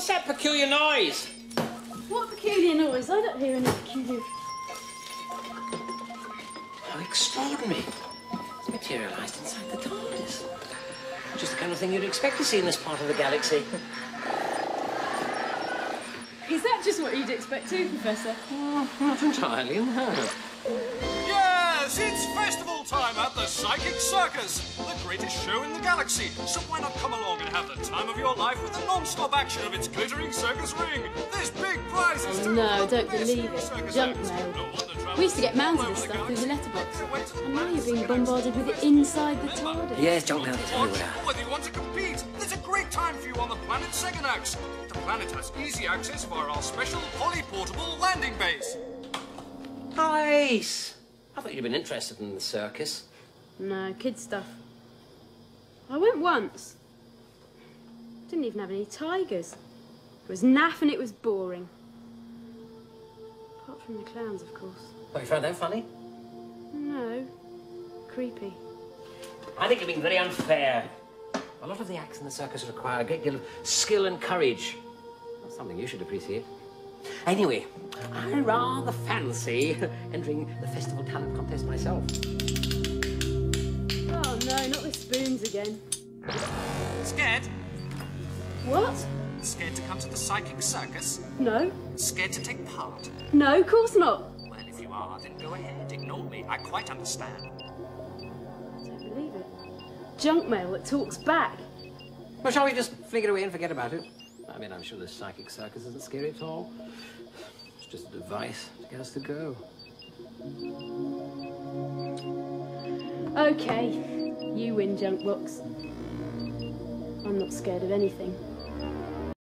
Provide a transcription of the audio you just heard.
What's that peculiar noise? What peculiar noise? I don't hear any peculiar. How extraordinary. It's materialised inside the TARDIS. Just the kind of thing you'd expect to see in this part of the galaxy. Is that just what you'd expect too, Professor? Oh, not entirely, no. Yes, it's festival time at the Psychic Circus, the greatest show in the galaxy. So why not come along and have the time of your life with the non-stop action of its glittering circus ring? There's big prizes Oh, to no, don't believe it. circus Junk acts. mail. No wonder travelers We used to get mounds of this stuff through the letterbox. Can't wait to And now you're being bombarded with it inside the TARDIS. Yes, junk mail is Watch everywhere. whether you want to compete. There's a great time for you on the planet Segonax. The planet has easy access via our special polyportable landing base. Nice. I thought you'd been interested in the circus. No, kid stuff. I went once. Didn't even have any tigers. It was naff and it was boring. Apart from the clowns, of course. Oh, you found that funny? No. Creepy. I think you're being very unfair. A lot of the acts in the circus require a great deal of skill and courage. That's something you should appreciate. Anyway, I rather fancy entering the festival talent contest myself. Oh no, not the spoons again. Scared? What? Scared to come to the Psychic Circus? No. Scared to take part? No, of course not. Well, if you are, then go ahead. Ignore me. I quite understand. I don't believe it. Junk mail that talks back. Well, shall we just flick it away and forget about it? I mean, I'm sure the psychic circus isn't scary at all. It's just a device to get us to go. Okay, you win, junk box. I'm not scared of anything.